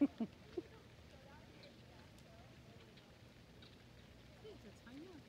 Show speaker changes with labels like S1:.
S1: 진짜 장난